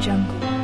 Jungle.